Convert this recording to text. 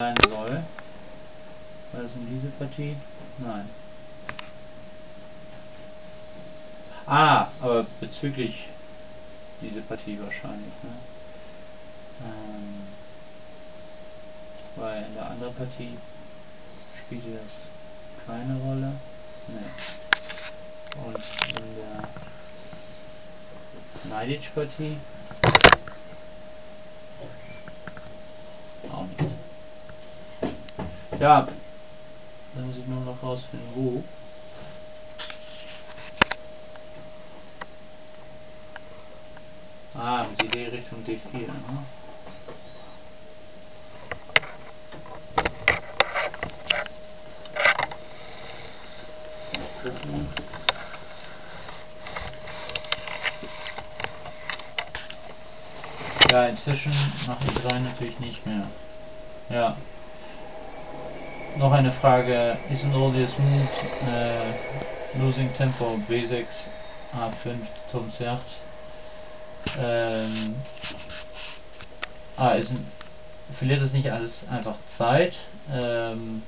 sein soll. War das in diese Partie? Nein. Ah, aber bezüglich diese Partie wahrscheinlich, ne? Ähm, weil in der anderen Partie spielte das keine Rolle. Ne. Und in der Neidic-Partie auch nicht. Ja, dann muss ich nur noch rausfinden, wo. Ah, mit Idee Richtung D4, ne? Ja, inzwischen nach E3 natürlich nicht mehr. Ja. Noch eine Frage. Isn't all this move uh, losing tempo B6 A5 Turm C8? Ähm, ah, ist verliert das nicht alles einfach Zeit? Ähm,